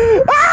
Ah!